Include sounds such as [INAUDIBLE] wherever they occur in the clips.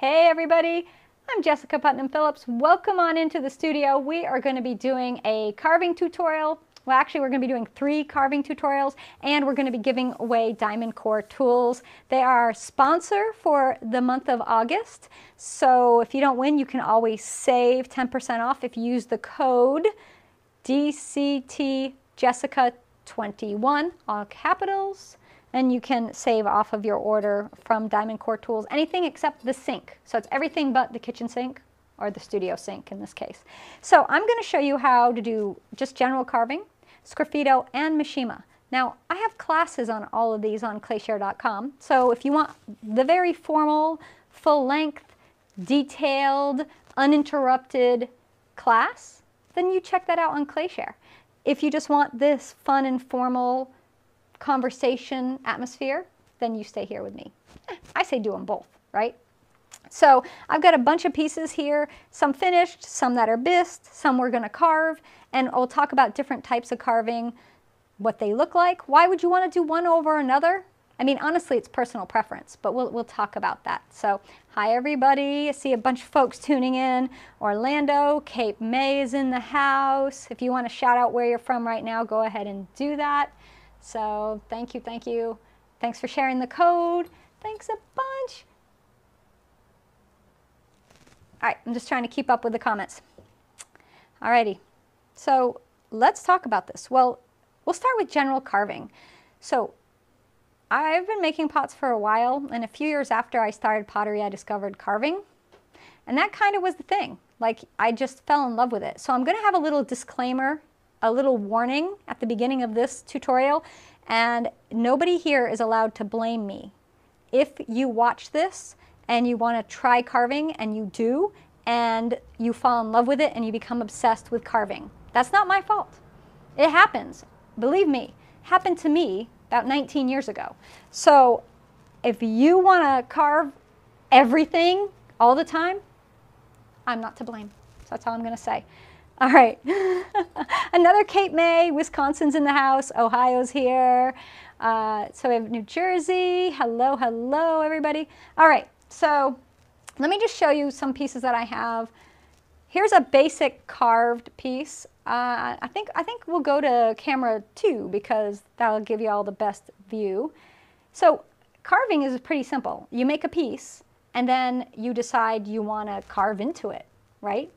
Hey everybody, I'm Jessica Putnam Phillips. Welcome on into the studio. We are going to be doing a carving tutorial. Well, actually, we're going to be doing three carving tutorials, and we're going to be giving away DiamondCore tools. They are sponsor for the month of August. So if you don't win, you can always save 10% off if you use the code DCT Jessica 21, all capitals and you can save off of your order from DiamondCore Tools, anything except the sink. So it's everything but the kitchen sink or the studio sink in this case. So I'm going to show you how to do just general carving, Sgraffito, and Mishima. Now, I have classes on all of these on clayshare.com. So if you want the very formal, full-length, detailed, uninterrupted class, then you check that out on Clayshare. If you just want this fun, informal, conversation atmosphere, then you stay here with me. I say do them both, right? So I've got a bunch of pieces here, some finished, some that are bisque, some we're gonna carve, and we'll talk about different types of carving, what they look like. Why would you wanna do one over another? I mean, honestly, it's personal preference, but we'll, we'll talk about that. So, hi everybody. I see a bunch of folks tuning in. Orlando, Cape May is in the house. If you want to shout out where you're from right now, go ahead and do that. So thank you, thank you. Thanks for sharing the code. Thanks a bunch. All right, I'm just trying to keep up with the comments. Alrighty, so let's talk about this. Well, we'll start with general carving. So I've been making pots for a while, and a few years after I started pottery, I discovered carving. And that kind of was the thing. Like, I just fell in love with it. So I'm going to have a little disclaimer a little warning at the beginning of this tutorial and nobody here is allowed to blame me. If you watch this and you want to try carving and you do and you fall in love with it and you become obsessed with carving, that's not my fault. It happens. Believe me, happened to me about 19 years ago. So if you want to carve everything all the time, I'm not to blame. So that's all I'm going to say. [LAUGHS] All right. [LAUGHS] Another Cape May. Wisconsin's in the house. Ohio's here. Uh, so we have New Jersey. Hello, hello, everybody. All right. So let me just show you some pieces that I have. Here's a basic carved piece. Uh, I think I think we'll go to camera two because that'll give you all the best view. So carving is pretty simple. You make a piece and then you decide you want to carve into it, right?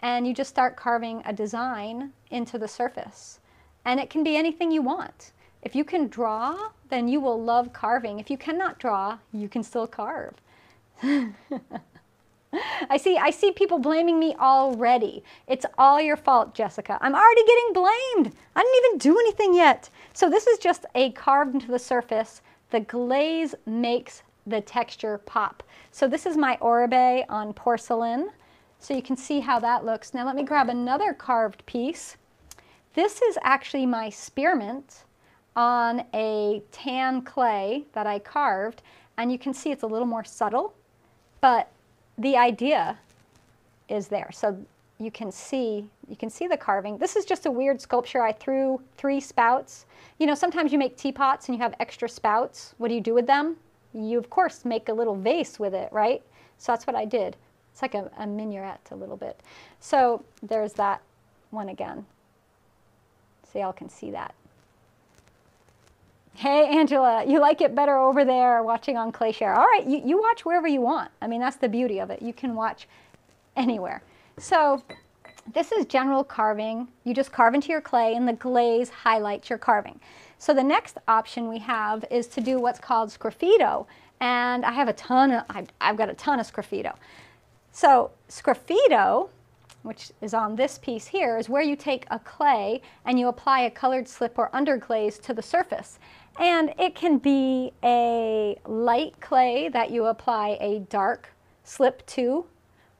And you just start carving a design into the surface. And it can be anything you want. If you can draw, then you will love carving. If you cannot draw, you can still carve. [LAUGHS] I see I see people blaming me already. It's all your fault, Jessica. I'm already getting blamed. I didn't even do anything yet. So this is just a carved into the surface. The glaze makes the texture pop. So this is my Oribe on porcelain. So you can see how that looks. Now let me grab another carved piece. This is actually my spearmint on a tan clay that I carved. And you can see it's a little more subtle, but the idea is there. So you can see you can see the carving. This is just a weird sculpture. I threw three spouts. You know, sometimes you make teapots and you have extra spouts. What do you do with them? You, of course, make a little vase with it, right? So that's what I did. It's like a, a minuet a little bit. So there's that one again. So y'all can see that. Hey, Angela, you like it better over there watching on Clayshare. All right, you, you watch wherever you want. I mean, that's the beauty of it. You can watch anywhere. So this is general carving. You just carve into your clay and the glaze highlights your carving. So the next option we have is to do what's called sgraffito. And I have a ton of, I've, I've got a ton of sgraffito. So sgraffito, which is on this piece here, is where you take a clay and you apply a colored slip or underglaze to the surface. And it can be a light clay that you apply a dark slip to,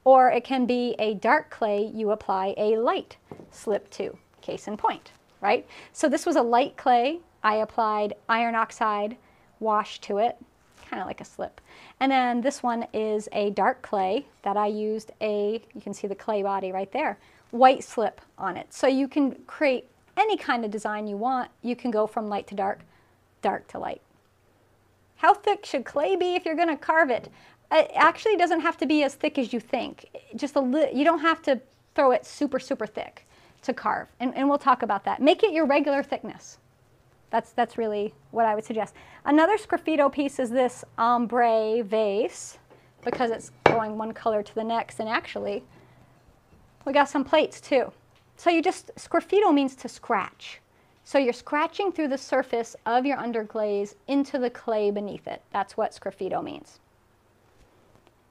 or it can be a dark clay you apply a light slip to, case in point, right? So this was a light clay. I applied iron oxide wash to it, kind of like a slip. And then this one is a dark clay that I used a, you can see the clay body right there, white slip on it. So you can create any kind of design you want. You can go from light to dark, dark to light. How thick should clay be if you're going to carve it? Uh, it actually doesn't have to be as thick as you think. Just a li- you don't have to throw it super, super thick to carve. And, and we'll talk about that. Make it your regular thickness. That's, that's really what I would suggest. Another Sgraffito piece is this ombre vase because it's going one color to the next. And actually, we got some plates too. So you just, Sgraffito means to scratch. So you're scratching through the surface of your underglaze into the clay beneath it. That's what Sgraffito means.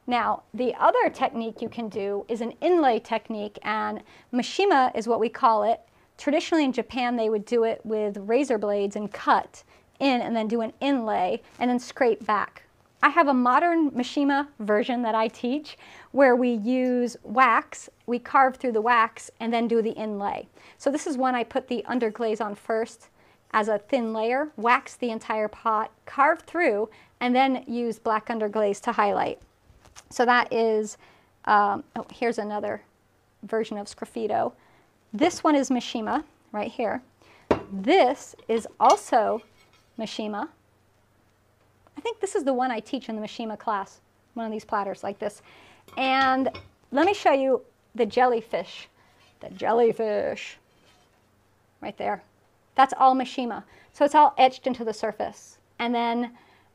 Now, the other technique you can do is an inlay technique, and Mishima is what we call it. Traditionally in Japan, they would do it with razor blades and cut in and then do an inlay and then scrape back. I have a modern Mishima version that I teach where we use wax, we carve through the wax and then do the inlay. So this is one I put the underglaze on first as a thin layer, wax the entire pot, carve through, and then use black underglaze to highlight. So that is, um, oh, here's another version of Sgraffito. This one is Mishima, right here. This is also Mishima. I think this is the one I teach in the Mishima class, one of these platters like this. And let me show you the jellyfish. The jellyfish, right there. That's all Mishima. So it's all etched into the surface. And then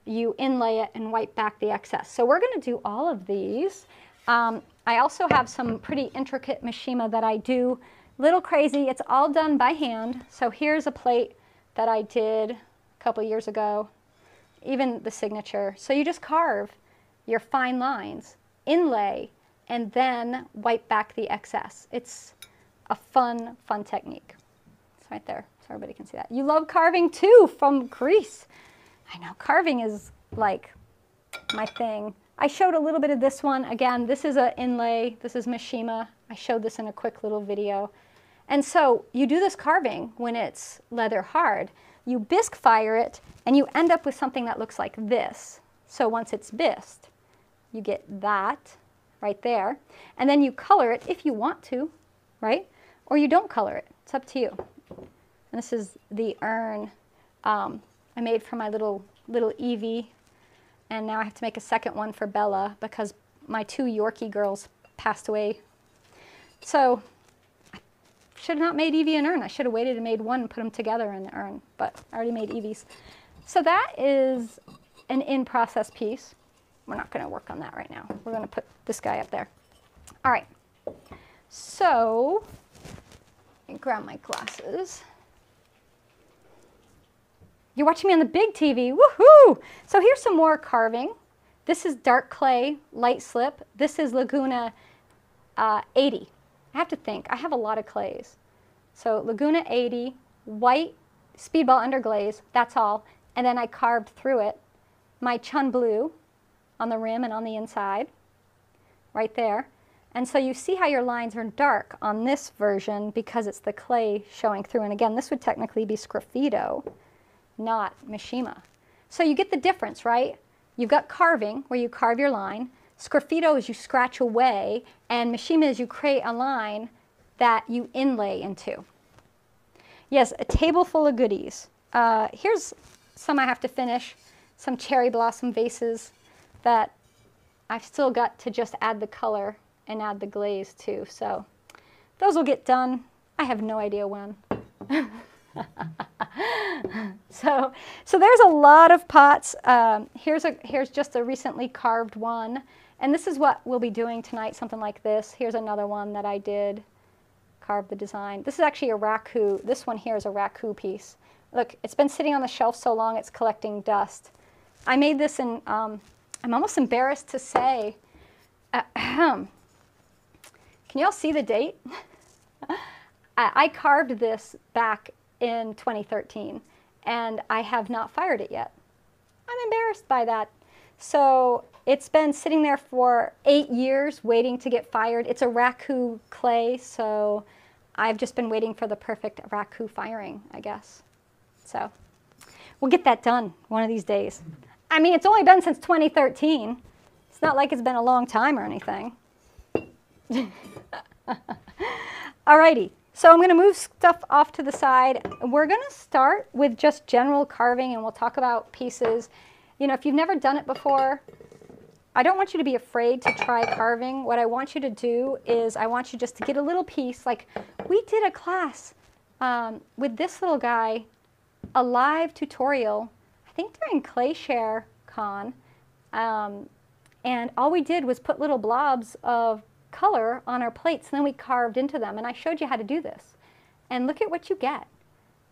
you inlay it and wipe back the excess. So we're going to do all of these. Um, I also have some pretty intricate Mishima that I do. Little crazy, it's all done by hand. So here's a plate that I did a couple years ago, even the signature. So you just carve your fine lines, inlay, and then wipe back the excess. It's a fun, fun technique. It's right there, so everybody can see that. You love carving too from Greece. I know, carving is like my thing. I showed a little bit of this one. Again, this is an inlay. This is Mishima. I showed this in a quick little video. And so you do this carving when it's leather hard. You bisque fire it, and you end up with something that looks like this. So once it's bisqued, you get that right there. And then you color it if you want to, right? Or you don't color it. It's up to you. And this is the urn. Um, I made for my little, little Evie. And now I have to make a second one for Bella because my two Yorkie girls passed away. So should have not made Evie an urn. I should have waited and made one and put them together in the urn, but I already made Evie's. So that is an in-process piece. We're not going to work on that right now. We're going to put this guy up there. All right. So, grab my glasses. You're watching me on the big TV. Woohoo! So here's some more carving. This is dark clay, light slip. This is Laguna uh, 80. I have to think. I have a lot of clays. So Laguna 80, white speedball underglaze, that's all. And then I carved through it my chun blue on the rim and on the inside, right there. And so you see how your lines are dark on this version because it's the clay showing through. And again, this would technically be Sgraffito not Mishima. So you get the difference, right? You've got carving, where you carve your line. Sgraffito is you scratch away, and Mishima is you create a line that you inlay into. Yes, a table full of goodies. Uh, here's some I have to finish, some cherry blossom vases that I've still got to just add the color and add the glaze too. So those will get done. I have no idea when. [LAUGHS] so, so there's a lot of pots. Um, here's, a, here's just a recently carved one. And this is what we'll be doing tonight, something like this. Here's another one that I did, carve the design. This is actually a raku. This one here is a raku piece. Look, it's been sitting on the shelf so long it's collecting dust. I made this in, um, I'm almost embarrassed to say, uh, can you all see the date? [LAUGHS] I carved this back in 2013, and I have not fired it yet. I'm embarrassed by that. So it's been sitting there for eight years waiting to get fired. It's a raku clay, so I've just been waiting for the perfect raku firing, I guess. So we'll get that done one of these days. I mean, it's only been since 2013. It's not like it's been a long time or anything. [LAUGHS] Alrighty, so I'm going to move stuff off to the side. We're going to start with just general carving and we'll talk about pieces. You know, if you've never done it before, I don't want you to be afraid to try carving. What I want you to do is I want you just to get a little piece. Like we did a class um, with this little guy, a live tutorial, I think during Clayshare Con. Um, and all we did was put little blobs of color on our plates and then we carved into them. And I showed you how to do this. And look at what you get.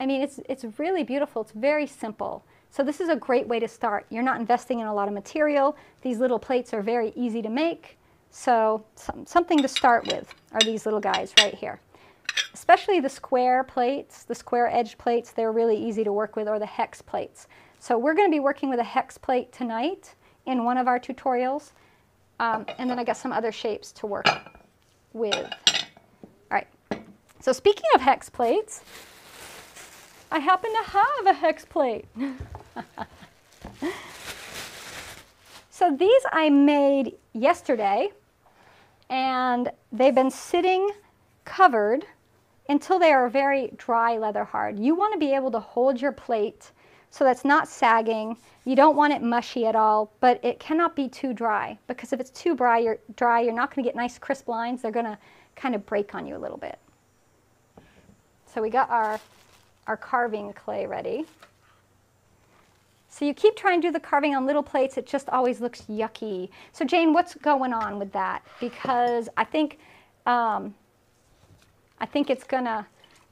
I mean, it's, it's really beautiful. It's very simple. So this is a great way to start. You're not investing in a lot of material. These little plates are very easy to make. So some, something to start with are these little guys right here. Especially the square plates, the square edge plates, they're really easy to work with, or the hex plates. So we're going to be working with a hex plate tonight in one of our tutorials. Um, and then I got some other shapes to work with. All right. So speaking of hex plates, I happen to have a hex plate. so these I made yesterday and they've been sitting covered until they are very dry leather hard. You want to be able to hold your plate so that's not sagging. You don't want it mushy at all, but it cannot be too dry because if it's too dry, you're, dry, you're not going to get nice crisp lines. They're going to kind of break on you a little bit. So we got our our carving clay ready. So you keep trying to do the carving on little plates, it just always looks yucky. So Jane, what's going on with that? Because I think, um, I think it's gonna,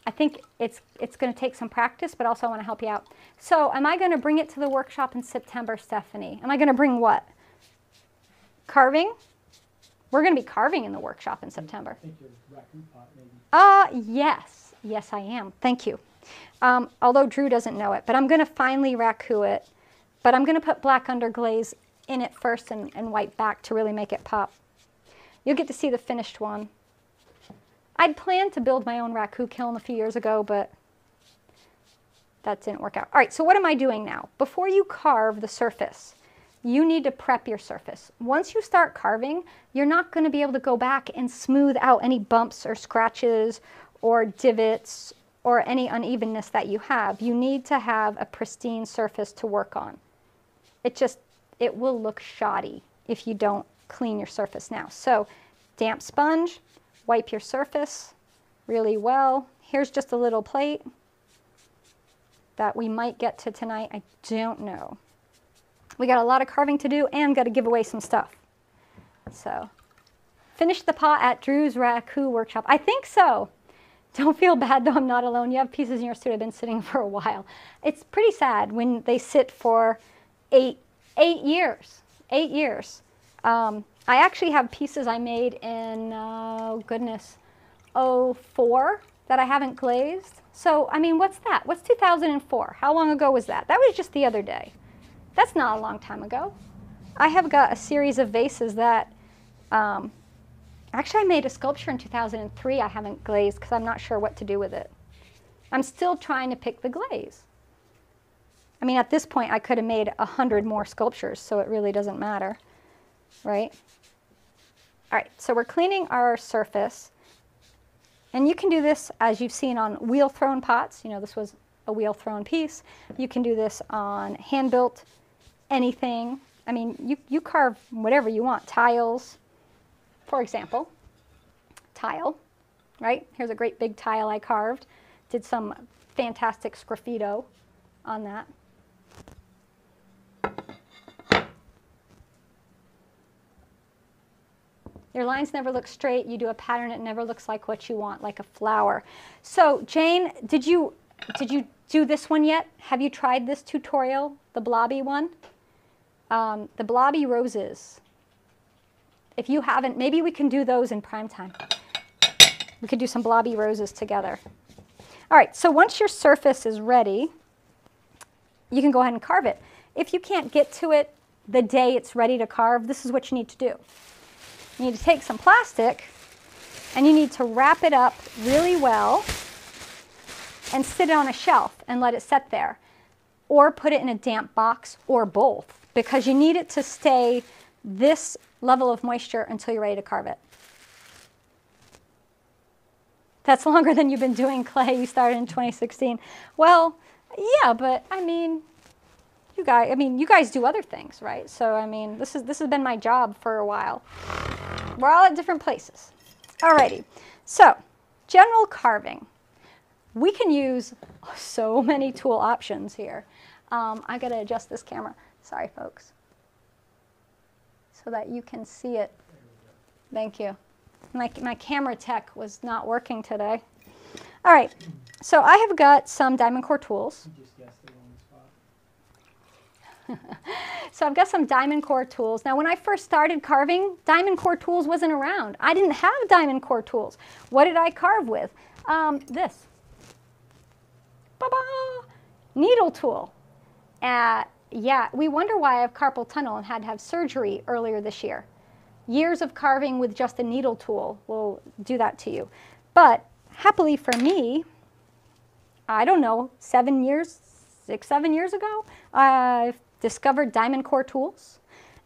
I think it's, it's gonna take some practice, but also I wanna help you out. So am I gonna bring it to the workshop in September, Stephanie? Am I gonna bring what? Carving? We're gonna be carving in the workshop in September. Uh, yes, yes I am, thank you um, although Drew doesn't know it. But I'm going to finely raku it. But I'm going to put black underglaze in it first and, and white back to really make it pop. You'll get to see the finished one. I'd planned to build my own raku kiln a few years ago, but that didn't work out. All right, so what am I doing now? Before you carve the surface, you need to prep your surface. Once you start carving, you're not going to be able to go back and smooth out any bumps or scratches or divots or any unevenness that you have, you need to have a pristine surface to work on. It just, it will look shoddy if you don't clean your surface now. So damp sponge, wipe your surface really well. Here's just a little plate that we might get to tonight. I don't know. We got a lot of carving to do and got to give away some stuff. So finish the pot at Drew's Raku Workshop. I think so. Don't feel bad though, I'm not alone. You have pieces in your that have been sitting for a while. It's pretty sad when they sit for eight, eight years, eight years. Um, I actually have pieces I made in, uh, goodness, 04 that I haven't glazed. So, I mean, what's that? What's 2004? How long ago was that? That was just the other day. That's not a long time ago. I have got a series of vases that um, Actually, I made a sculpture in 2003 I haven't glazed because I'm not sure what to do with it. I'm still trying to pick the glaze. I mean, at this point, I could have made a hundred more sculptures, so it really doesn't matter, right? All right, so we're cleaning our surface. And you can do this as you've seen on wheel thrown pots. You know, this was a wheel thrown piece. You can do this on hand built anything. I mean, you, you carve whatever you want, tiles, for example, tile, right? Here's a great big tile I carved. Did some fantastic sgraffito on that. Your lines never look straight. You do a pattern, it never looks like what you want, like a flower. So Jane, did you, did you do this one yet? Have you tried this tutorial, the blobby one? Um, the blobby roses. If you haven't, maybe we can do those in prime time. We could do some blobby roses together. All right, so once your surface is ready, you can go ahead and carve it. If you can't get to it the day it's ready to carve, this is what you need to do. You need to take some plastic and you need to wrap it up really well and sit it on a shelf and let it set there. Or put it in a damp box or both because you need it to stay this level of moisture until you're ready to carve it. That's [LAUGHS] longer than you've been doing clay. You started in 2016. Well, yeah, but I mean, you guys, I mean, you guys do other things, right? So, I mean, this, is, this has been my job for a while. We're all at different places. Alrighty, so general carving. We can use [LAUGHS] so many tool options here. Um, I gotta adjust this camera. Sorry, folks. So that you can see it. Thank you. My, my camera tech was not working today. All right, so I have got some DiamondCore tools. [LAUGHS] so I've got some DiamondCore tools. Now when I first started carving, DiamondCore tools wasn't around. I didn't have DiamondCore tools. What did I carve with? Um, this. Ba-ba! Needle tool. Uh, yeah, we wonder why I have carpal tunnel and had to have surgery earlier this year. Years of carving with just a needle tool will do that to you. But happily for me, I don't know, seven years, six, seven years ago, I discovered DiamondCore Tools,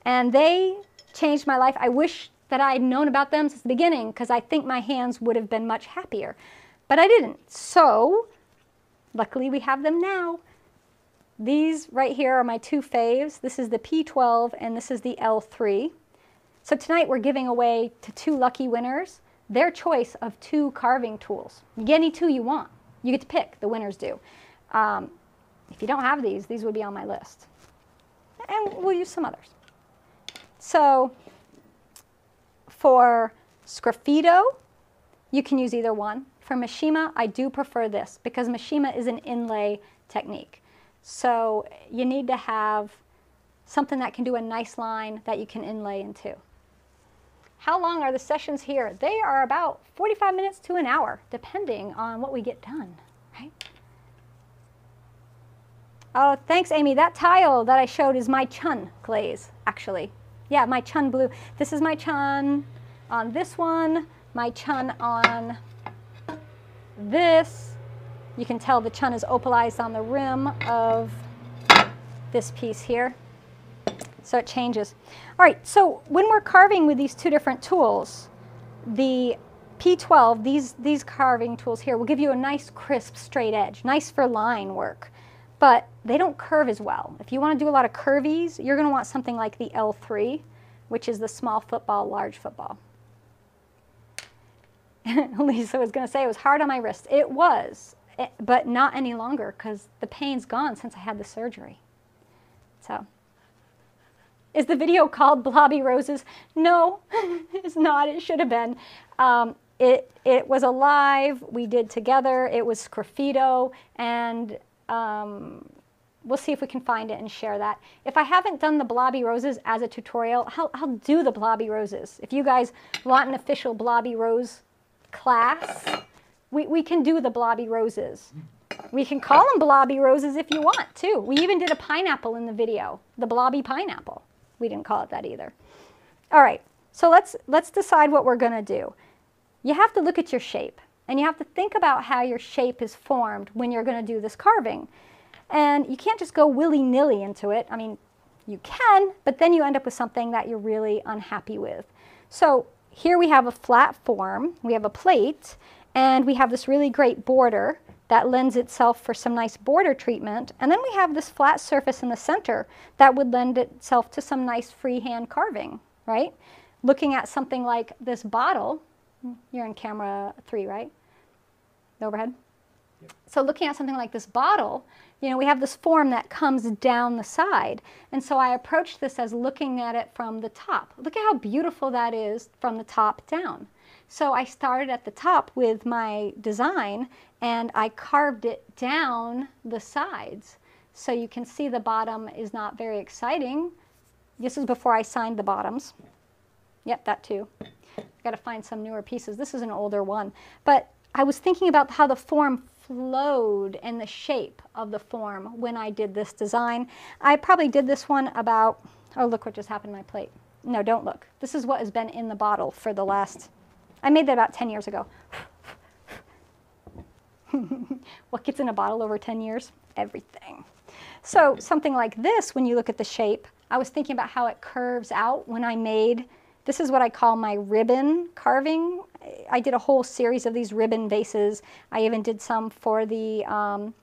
and they changed my life. I wish that I had known about them since the beginning because I think my hands would have been much happier, but I didn't. So, luckily we have them now. These right here are my two faves. This is the P12 and this is the L3. So tonight we're giving away to two lucky winners their choice of two carving tools. You get any two you want. You get to pick, the winners do. Um, if you don't have these, these would be on my list. And we'll use some others. So for Sgraffito, you can use either one. For Mishima, I do prefer this because Mishima is an inlay technique. So you need to have something that can do a nice line that you can inlay into. How long are the sessions here? They are about 45 minutes to an hour, depending on what we get done, right? Oh, thanks, Amy. That tile that I showed is my chun glaze, actually. Yeah, my chun blue. This is my chun on this one, my chun on this. You can tell the chun is opalized on the rim of this piece here. So it changes. All right, so when we're carving with these two different tools, the P12, these, these carving tools here, will give you a nice crisp straight edge, nice for line work but they don't curve as well. If you want to do a lot of curvies, you're going to want something like the L3, which is the small football, large football. [LAUGHS] Lisa was going to say it was hard on my wrist. It was, but not any longer because the pain's gone since I had the surgery. So, is the video called Blobby Roses? No, [LAUGHS] it's not. It should have been. Um, it, it was alive. We did together. It was Sgraffito, and um, we'll see if we can find it and share that. If I haven't done the Blobby Roses as a tutorial, I'll, I'll do the Blobby Roses. If you guys want an official Blobby Rose class, we, we can do the Blobby Roses. We can call them Blobby Roses if you want, too. We even did a pineapple in the video, the Blobby Pineapple. We didn't call it that either. All right, so let's, let's decide what we're going to do. You have to look at your shape. And you have to think about how your shape is formed when you're going to do this carving. And you can't just go willy-nilly into it. I mean, you can, but then you end up with something that you're really unhappy with. So here we have a flat form, we have a plate, and we have this really great border that lends itself for some nice border treatment. And then we have this flat surface in the center that would lend itself to some nice freehand carving, right? Looking at something like this bottle, you're in camera three, right? the overhead. Yep. So looking at something like this bottle, you know, we have this form that comes down the side. And so I approached this as looking at it from the top. Look at how beautiful that is from the top down. So I started at the top with my design and I carved it down the sides. So you can see the bottom is not very exciting. This is before I signed the bottoms. Yep, that too. I've got to find some newer pieces. This is an older one. But I was thinking about how the form flowed and the shape of the form when I did this design. I probably did this one about, oh, look what just happened to my plate. No, don't look. This is what has been in the bottle for the last, I made that about 10 years ago. [LAUGHS] what gets in a bottle over 10 years? Everything. So something like this, when you look at the shape, I was thinking about how it curves out when I made, this is what I call my ribbon carving I did a whole series of these ribbon vases. I even did some for the um,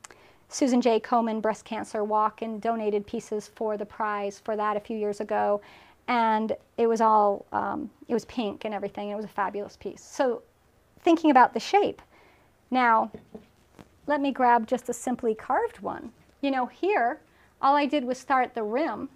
Susan J. Komen Breast Cancer Walk and donated pieces for the prize for that a few years ago. And it was all, um, it was pink and everything. It was a fabulous piece. So thinking about the shape. Now, let me grab just a simply carved one. You know, here, all I did was start the rim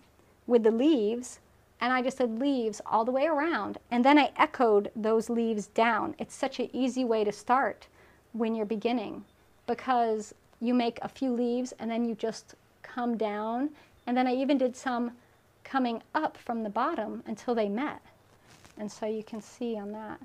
with the leaves and I just did leaves all the way around and then I echoed those leaves down. It's such an easy way to start when you're beginning because you make a few leaves and then you just come down and then I even did some coming up from the bottom until they met and so you can see on that.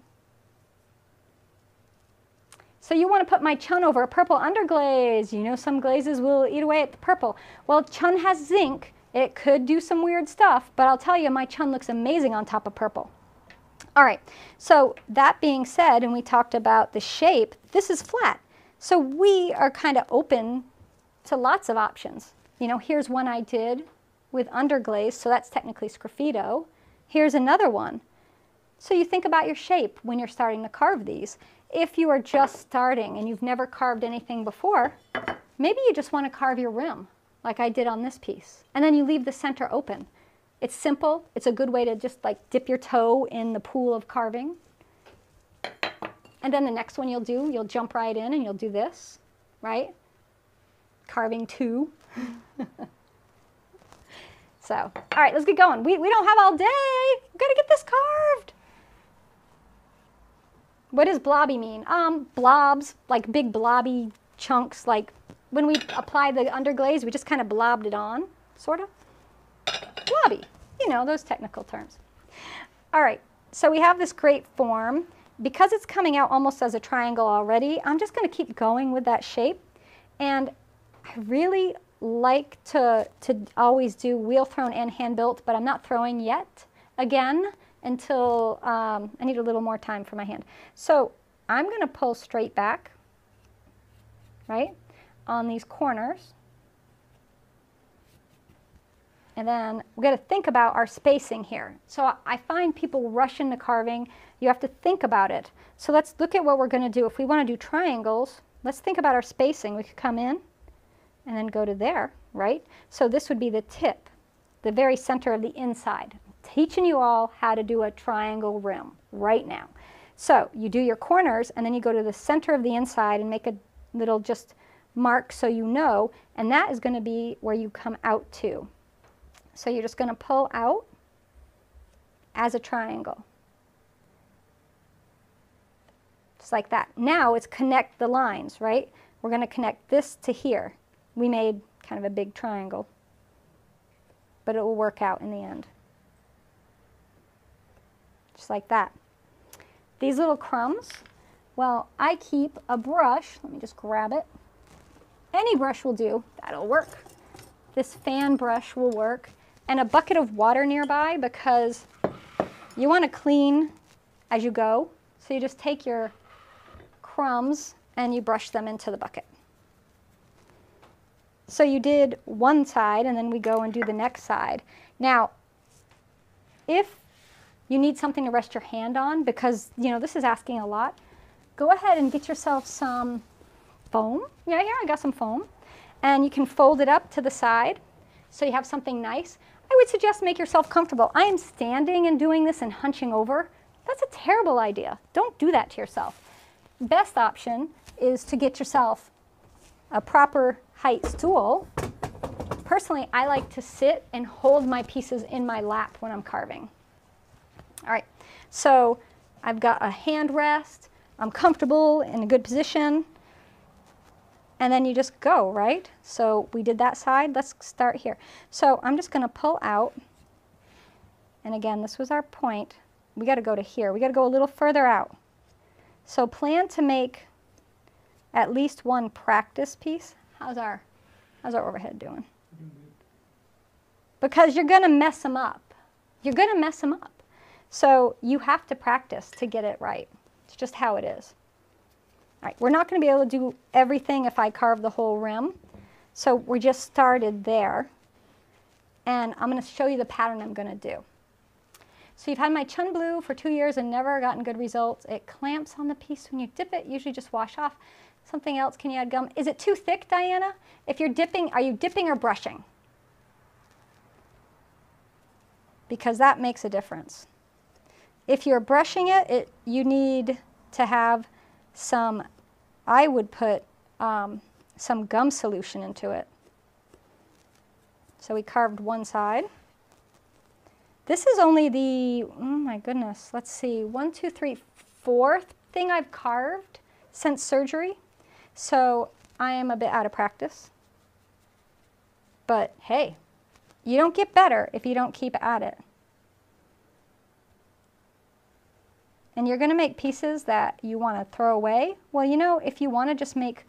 So you want to put my chun over a purple underglaze. You know some glazes will eat away at the purple. Well, chun has zinc. It could do some weird stuff, but I'll tell you, my chun looks amazing on top of purple. All right, so that being said, and we talked about the shape, this is flat. So we are kind of open to lots of options. You know, here's one I did with underglaze, so that's technically sgraffito. Here's another one. So you think about your shape when you're starting to carve these. If you are just starting and you've never carved anything before, maybe you just want to carve your rim like I did on this piece. And then you leave the center open. It's simple. It's a good way to just like dip your toe in the pool of carving. And then the next one you'll do, you'll jump right in and you'll do this, right? Carving two. [LAUGHS] so, all right, let's get going. We, we don't have all day. We've got to get this carved. What does blobby mean? Um, blobs, like big blobby chunks, like when we apply the underglaze, we just kind of blobbed it on, sort of. Blobby, you know, those technical terms. All right, so we have this great form. Because it's coming out almost as a triangle already, I'm just going to keep going with that shape. And I really like to, to always do wheel thrown and hand built, but I'm not throwing yet. Again, until um, I need a little more time for my hand. So I'm going to pull straight back, right, on these corners. And then we got to think about our spacing here. So I find people rush into carving. You have to think about it. So let's look at what we're going to do. If we want to do triangles, let's think about our spacing. We could come in and then go to there, right? So this would be the tip, the very center of the inside teaching you all how to do a triangle rim right now. So you do your corners and then you go to the center of the inside and make a little just mark so you know, and that is going to be where you come out to. So you're just going to pull out as a triangle. Just like that. Now it's connect the lines, right? We're going to connect this to here. We made kind of a big triangle, but it will work out in the end just like that. These little crumbs, well, I keep a brush. Let me just grab it. Any brush will do. That'll work. This fan brush will work. And a bucket of water nearby because you want to clean as you go. So you just take your crumbs and you brush them into the bucket. So you did one side and then we go and do the next side. Now, if you need something to rest your hand on because, you know, this is asking a lot. Go ahead and get yourself some foam. Yeah, here I got some foam. And you can fold it up to the side so you have something nice. I would suggest make yourself comfortable. I am standing and doing this and hunching over. That's a terrible idea. Don't do that to yourself. Best option is to get yourself a proper height stool. Personally, I like to sit and hold my pieces in my lap when I'm carving. All right, so I've got a hand rest. I'm comfortable in a good position. And then you just go, right? So we did that side. Let's start here. So I'm just going to pull out. And again, this was our point. We got to go to here. We got to go a little further out. So plan to make at least one practice piece. How's our, how's our overhead doing? Because you're going to mess them up. You're going to mess them up. So you have to practice to get it right. It's just how it is. All right, we're not going to be able to do everything if I carve the whole rim. So we just started there. And I'm going to show you the pattern I'm going to do. So you've had my Chun Blue for two years and never gotten good results. It clamps on the piece when you dip it, usually just wash off. Something else, can you add gum? Is it too thick, Diana? If you're dipping, are you dipping or brushing? Because that makes a difference. If you're brushing it, it you need to have some, I would put um, some gum solution into it. So we carved one side. This is only the, oh my goodness, let's see, one, two, three, fourth thing I've carved since surgery. So I am a bit out of practice. But hey, you don't get better if you don't keep at it. And you're going to make pieces that you want to throw away. Well, you know, if you want to just make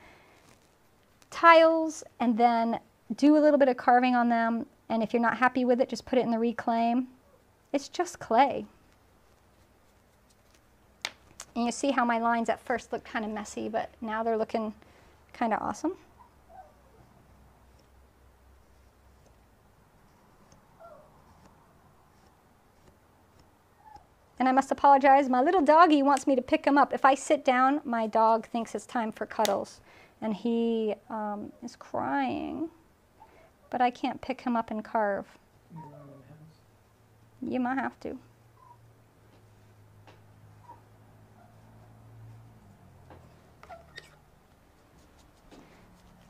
tiles and then do a little bit of carving on them, and if you're not happy with it, just put it in the reclaim. It's just clay. And you see how my lines at first look kind of messy, but now they're looking kind of awesome. And I must apologize, my little doggy wants me to pick him up. If I sit down, my dog thinks it's time for cuddles. And he um, is crying, but I can't pick him up and carve. You might have to.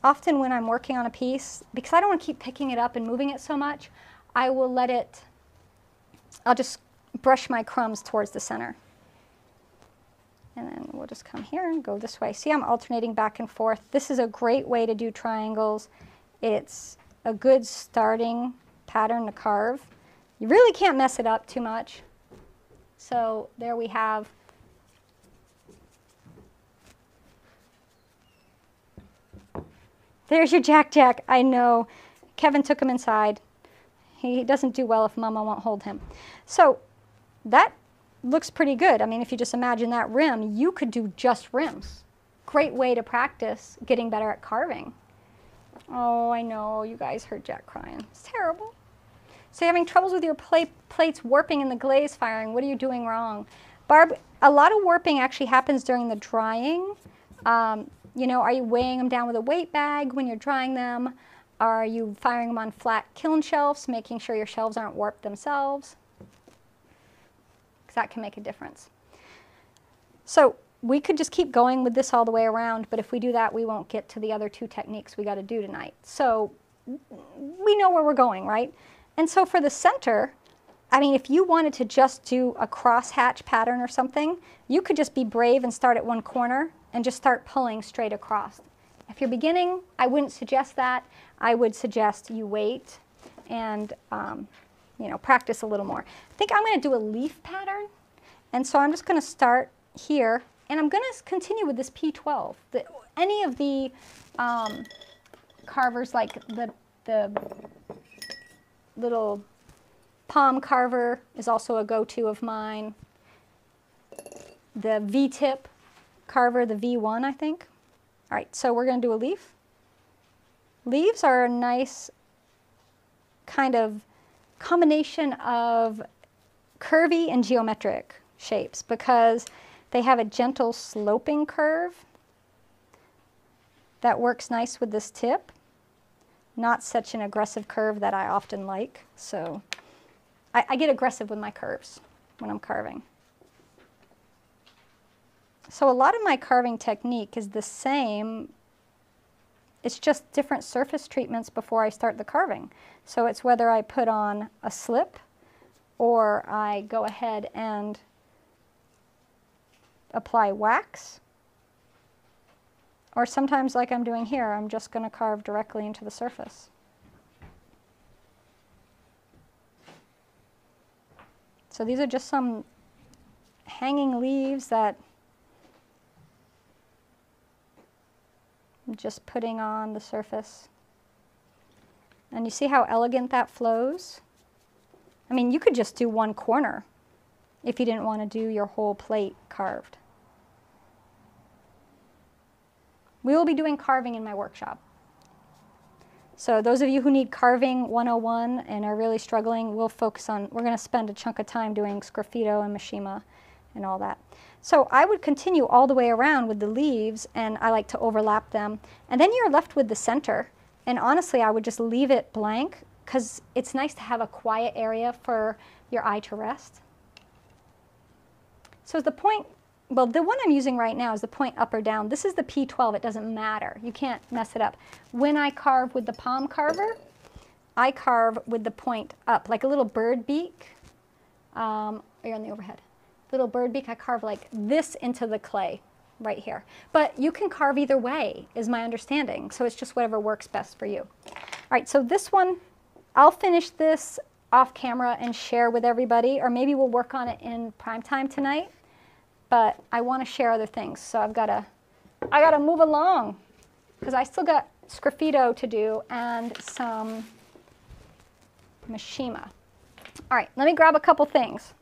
Often when I'm working on a piece, because I don't want to keep picking it up and moving it so much, I will let it, I'll just brush my crumbs towards the center. And then we'll just come here and go this way. See, I'm alternating back and forth. This is a great way to do triangles. It's a good starting pattern to carve. You really can't mess it up too much. So there we have There's your Jack Jack. I know. Kevin took him inside. He doesn't do well if Mama won't hold him. So that looks pretty good. I mean, if you just imagine that rim, you could do just rims. Great way to practice getting better at carving. Oh, I know. You guys heard Jack crying. It's terrible. So you're having troubles with your plate, plates warping and the glaze firing. What are you doing wrong? Barb, a lot of warping actually happens during the drying. Um, you know, are you weighing them down with a weight bag when you're drying them? Are you firing them on flat kiln shelves, making sure your shelves aren't warped themselves? Because that can make a difference. So we could just keep going with this all the way around, but if we do that, we won't get to the other two techniques we got to do tonight. So we know where we're going, right? And so for the center, I mean, if you wanted to just do a crosshatch pattern or something, you could just be brave and start at one corner and just start pulling straight across. If you're beginning, I wouldn't suggest that. I would suggest you wait and um, you know, practice a little more. I think I'm going to do a leaf pattern. And so I'm just going to start here. And I'm going to continue with this P12. The, any of the um, carvers, like the, the little palm carver is also a go-to of mine. The V-tip carver, the V1, I think. All right, so we're going to do a leaf. Leaves are a nice kind of combination of curvy and geometric shapes because they have a gentle sloping curve that works nice with this tip. Not such an aggressive curve that I often like, so I, I get aggressive with my curves when I'm carving. So a lot of my carving technique is the same. It's just different surface treatments before I start the carving. So it's whether I put on a slip or I go ahead and apply wax. Or sometimes like I'm doing here, I'm just going to carve directly into the surface. So these are just some hanging leaves that Just putting on the surface. And you see how elegant that flows? I mean, you could just do one corner if you didn't want to do your whole plate carved. We will be doing carving in my workshop. So those of you who need carving 101 and are really struggling, we'll focus on, we're going to spend a chunk of time doing sgraffito and mishima and all that. So I would continue all the way around with the leaves and I like to overlap them. And then you're left with the center. And honestly, I would just leave it blank because it's nice to have a quiet area for your eye to rest. So the point, well, the one I'm using right now is the point up or down. This is the P12. It doesn't matter. You can't mess it up. When I carve with the palm carver, I carve with the point up, like a little bird beak. Um, you're on the overhead. Little bird beak, I carve like this into the clay right here. But you can carve either way, is my understanding. So it's just whatever works best for you. All right, so this one, I'll finish this off camera and share with everybody, or maybe we'll work on it in prime time tonight. But I want to share other things, so I've got to, I got to move along because I still got Sgraffito to do and some Mishima. All right, let me grab a couple things.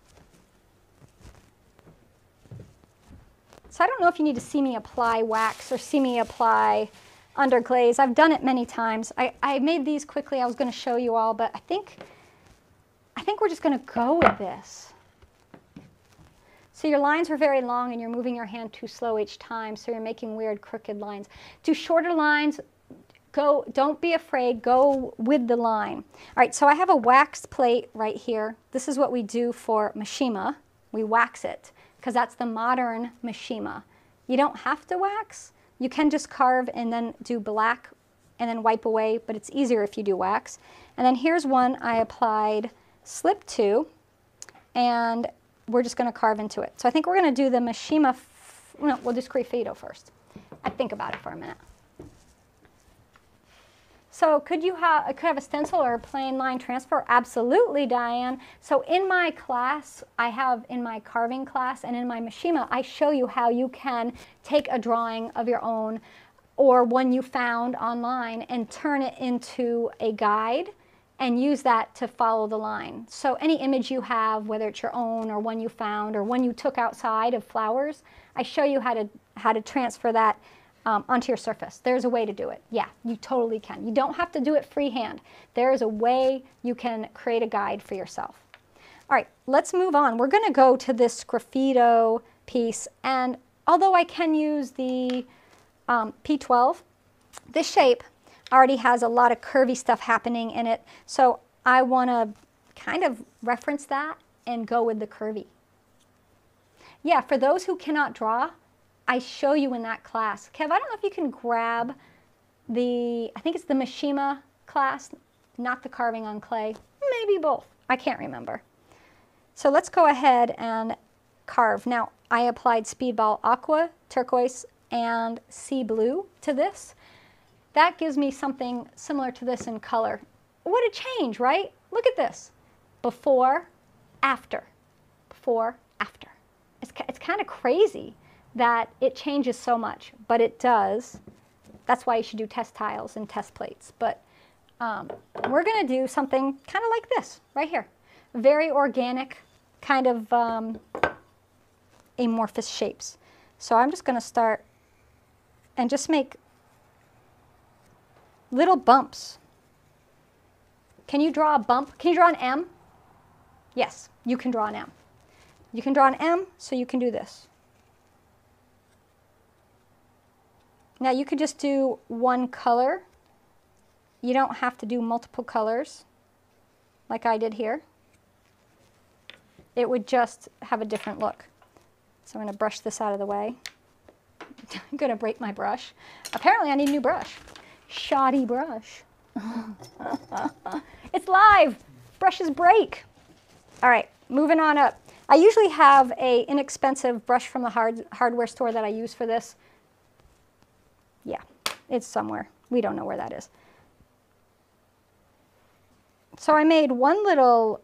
So I don't know if you need to see me apply wax or see me apply underglaze. I've done it many times. I, I made these quickly. I was going to show you all, but I think, I think we're just going to go with this. So your lines are very long and you're moving your hand too slow each time, so you're making weird crooked lines. Do shorter lines, go, don't be afraid, go with the line. All right, so I have a wax plate right here. This is what we do for Mishima. We wax it because that's the modern Mishima. You don't have to wax. You can just carve and then do black and then wipe away, but it's easier if you do wax. And then here's one I applied slip to, and we're just going to carve into it. So I think we're going to do the Mishima, no, we'll do Sgraffito first. I think about it for a minute. So could you have, could have a stencil or a plain line transfer? Absolutely, Diane. So in my class, I have in my carving class and in my Mishima, I show you how you can take a drawing of your own or one you found online and turn it into a guide and use that to follow the line. So any image you have, whether it's your own or one you found or one you took outside of flowers, I show you how to, how to transfer that um, onto your surface. There's a way to do it. Yeah, you totally can. You don't have to do it freehand. There is a way you can create a guide for yourself. All right, let's move on. We're going to go to this Sgraffito piece. And although I can use the um, P12, this shape already has a lot of curvy stuff happening in it. So I want to kind of reference that and go with the curvy. Yeah, for those who cannot draw, I show you in that class. Kev, I don't know if you can grab the, I think it's the Mishima class, not the carving on clay. Maybe both. I can't remember. So let's go ahead and carve. Now, I applied Speedball Aqua, Turquoise, and Sea Blue to this. That gives me something similar to this in color. What a change, right? Look at this. Before, after. Before, after. It's, it's kind of crazy that it changes so much, but it does. That's why you should do test tiles and test plates. But um, we're going to do something kind of like this right here. Very organic, kind of um, amorphous shapes. So I'm just going to start and just make little bumps. Can you draw a bump? Can you draw an M? Yes, you can draw an M. You can draw an M, so you can do this. Now you could just do one color. You don't have to do multiple colors like I did here. It would just have a different look. So I'm going to brush this out of the way. [LAUGHS] I'm going to break my brush. Apparently I need a new brush. Shoddy brush. [LAUGHS] it's live. Brushes break. All right, moving on up. I usually have a inexpensive brush from the hard, hardware store that I use for this. It's somewhere. We don't know where that is. So I made one little,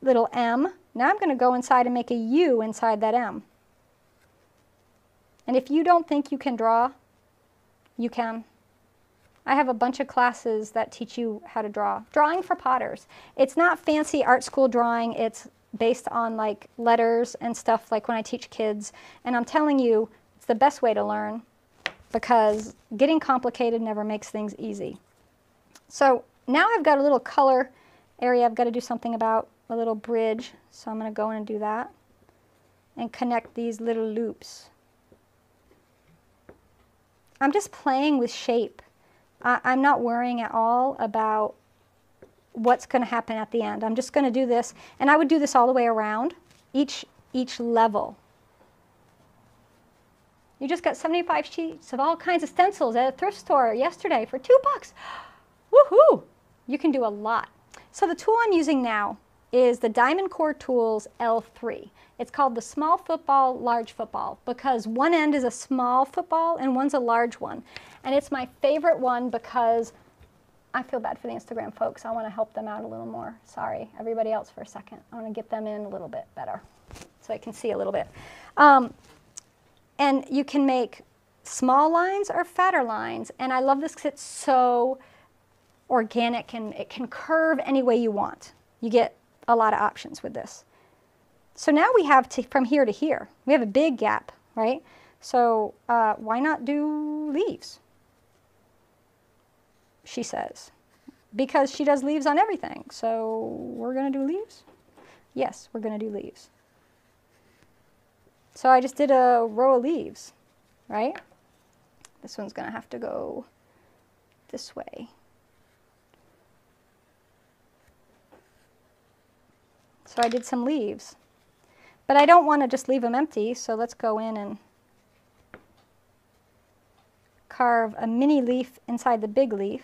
little M. Now I'm going to go inside and make a U inside that M. And if you don't think you can draw, you can. I have a bunch of classes that teach you how to draw. Drawing for potters. It's not fancy art school drawing. It's based on like letters and stuff like when I teach kids. And I'm telling you, it's the best way to learn because getting complicated never makes things easy. So now I've got a little color area I've got to do something about, a little bridge. So I'm going to go in and do that. and connect these little loops. I'm just playing with shape. I, I'm not worrying at all about what's going to happen at the end. I'm just going to do this, and I would do this all the way around, each, each level. You just got 75 sheets of all kinds of stencils at a thrift store yesterday for two bucks. [GASPS] Woohoo! You can do a lot. So the tool I'm using now is the DiamondCore Tools L3. It's called the small football, large football because one end is a small football and one's a large one. And it's my favorite one because I feel bad for the Instagram folks. I want to help them out a little more. Sorry, everybody else for a second. I want to get them in a little bit better so I can see a little bit. Um, and you can make small lines or fatter lines. And I love this because it's so organic and it can curve any way you want. You get a lot of options with this. So now we have to, from here to here. We have a big gap, right? So uh, why not do leaves? She says. Because she does leaves on everything. So we're going to do leaves? Yes, we're going to do leaves. So I just did a row of leaves, right? This one's going to have to go this way. So I did some leaves. But I don't want to just leave them empty, so let's go in and carve a mini leaf inside the big leaf,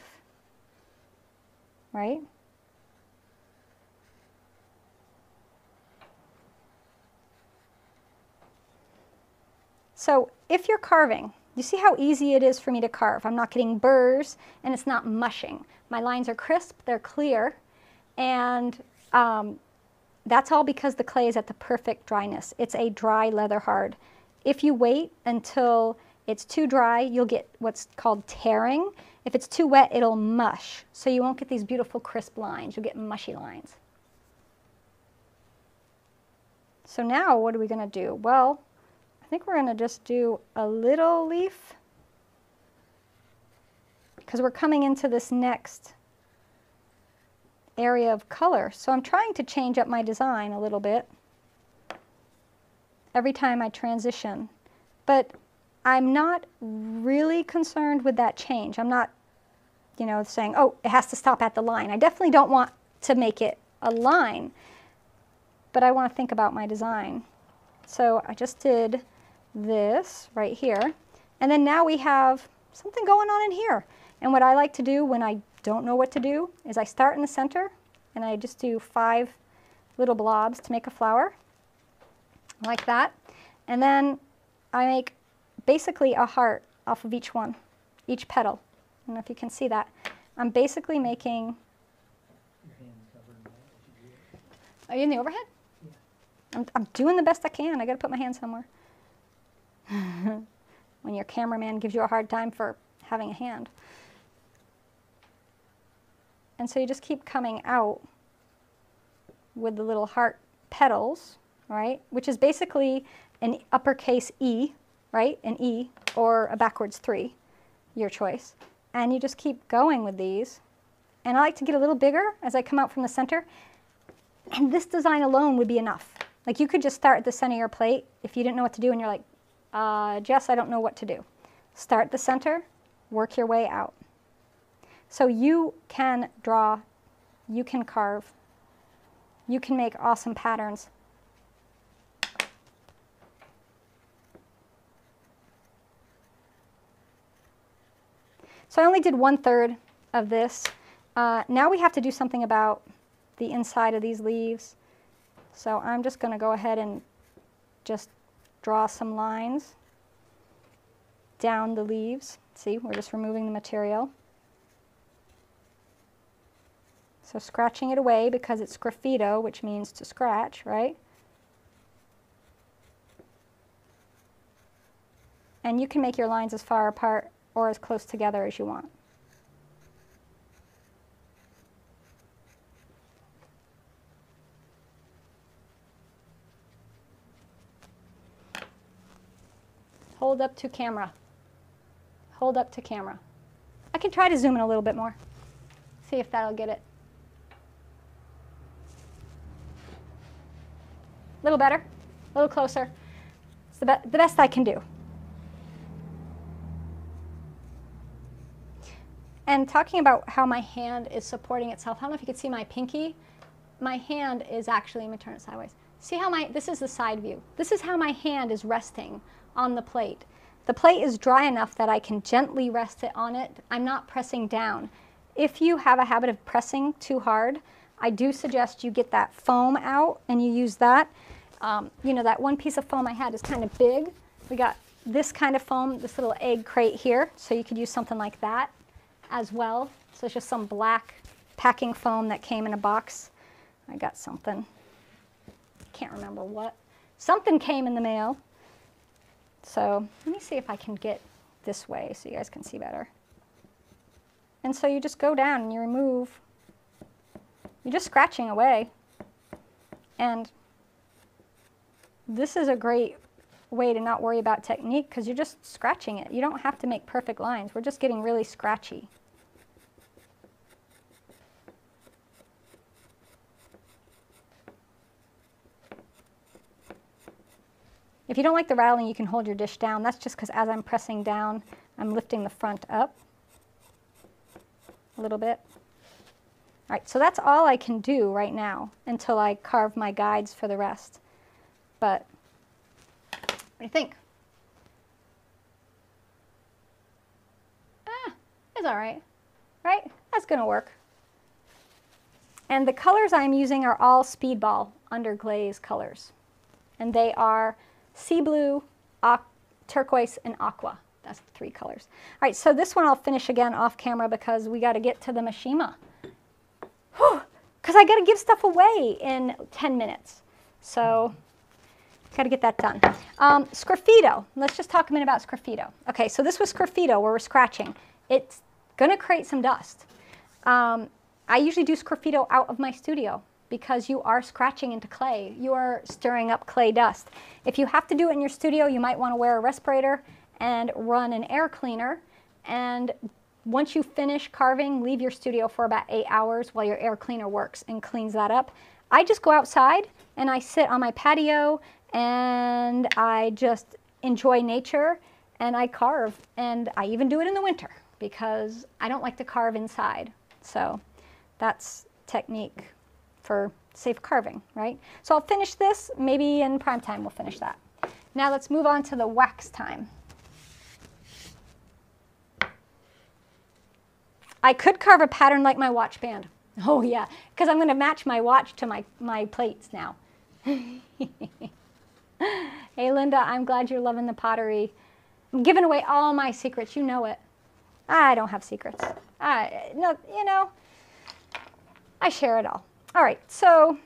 right? So if you're carving, you see how easy it is for me to carve. I'm not getting burrs and it's not mushing. My lines are crisp, they're clear, and um, that's all because the clay is at the perfect dryness. It's a dry leather hard. If you wait until it's too dry, you'll get what's called tearing. If it's too wet, it'll mush. So you won't get these beautiful crisp lines. You'll get mushy lines. So now what are we going to do? Well, I think we're going to just do a little leaf because we're coming into this next area of color. So I'm trying to change up my design a little bit every time I transition. But I'm not really concerned with that change. I'm not, you know, saying, oh, it has to stop at the line. I definitely don't want to make it a line, but I want to think about my design. So I just did this right here. And then now we have something going on in here. And what I like to do when I don't know what to do is I start in the center and I just do five little blobs to make a flower like that. And then I make basically a heart off of each one, each petal. I don't know if you can see that. I'm basically making... Are you in the overhead? Yeah. I'm, I'm doing the best I can. I got to put my hand somewhere. [LAUGHS] when your cameraman gives you a hard time for having a hand. And so you just keep coming out with the little heart petals, right? Which is basically an uppercase E, right? An E or a backwards three, your choice. And you just keep going with these. And I like to get a little bigger as I come out from the center. And this design alone would be enough. Like you could just start at the center of your plate if you didn't know what to do and you're like, uh, Jess, I don't know what to do. Start the center, work your way out. So you can draw, you can carve, you can make awesome patterns. So I only did one third of this. Uh, now we have to do something about the inside of these leaves. So I'm just going to go ahead and just draw some lines down the leaves. See, we're just removing the material. So scratching it away because it's sgraffito, which means to scratch, right? And you can make your lines as far apart or as close together as you want. Hold up to camera. Hold up to camera. I can try to zoom in a little bit more. See if that'll get it. A little better? A little closer. It's the, be the best I can do. And talking about how my hand is supporting itself, I don't know if you can see my pinky. My hand is actually, let me turn it sideways. See how my, this is the side view. This is how my hand is resting on the plate. The plate is dry enough that I can gently rest it on it. I'm not pressing down. If you have a habit of pressing too hard, I do suggest you get that foam out and you use that. Um, you know, that one piece of foam I had is kind of big. We got this kind of foam, this little egg crate here, so you could use something like that as well. So it's just some black packing foam that came in a box. I got something, can't remember what. Something came in the mail. So let me see if I can get this way so you guys can see better. And so you just go down and you remove, you're just scratching away. And this is a great way to not worry about technique because you're just scratching it. You don't have to make perfect lines. We're just getting really scratchy. If you don't like the rattling, you can hold your dish down. That's just because as I'm pressing down, I'm lifting the front up a little bit. All right, so that's all I can do right now until I carve my guides for the rest. But what do you think? Ah, it's all right, right? That's gonna work. And the colors I'm using are all Speedball underglaze colors. And they are sea blue, turquoise, and aqua. That's the three colors. All right, so this one I'll finish again off camera because we got to get to the Mishima. Because I got to give stuff away in 10 minutes. So got to get that done. Um. Let's just talk a minute about Sgraffito. Okay, so this was Sgraffito where we're scratching. It's going to create some dust. Um, I usually do Sgraffito out of my studio because you are scratching into clay. You are stirring up clay dust. If you have to do it in your studio, you might want to wear a respirator and run an air cleaner. And once you finish carving, leave your studio for about eight hours while your air cleaner works and cleans that up. I just go outside and I sit on my patio and I just enjoy nature and I carve. And I even do it in the winter because I don't like to carve inside. So that's technique for safe carving, right? So I'll finish this, maybe in prime time we'll finish that. Now let's move on to the wax time. I could carve a pattern like my watch band. [LAUGHS] Oh yeah, because I'm going to match my watch to my, my plates now. [LAUGHS] hey Linda, I'm glad you're loving the pottery. I'm giving away all my secrets, you know it. I don't have secrets. I, no, you know, I share it all. All right, so